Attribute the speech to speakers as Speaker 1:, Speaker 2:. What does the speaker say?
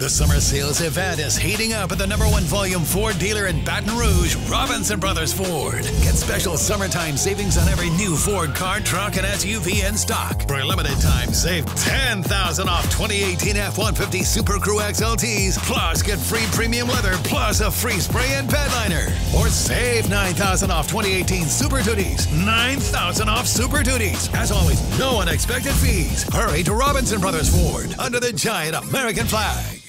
Speaker 1: The summer sales event is heating up at the number one volume Ford dealer in Baton Rouge, Robinson Brothers Ford. Get special summertime savings on every new Ford car, truck, and SUV in stock. For a limited time, save 10000 off 2018 F-150 Super Crew XLTs, plus get free premium leather, plus a free spray and bed liner. Or save 9000 off 2018 Super Duties, 9000 off Super Duties. As always, no unexpected fees. Hurry to Robinson Brothers Ford, under the giant American flag.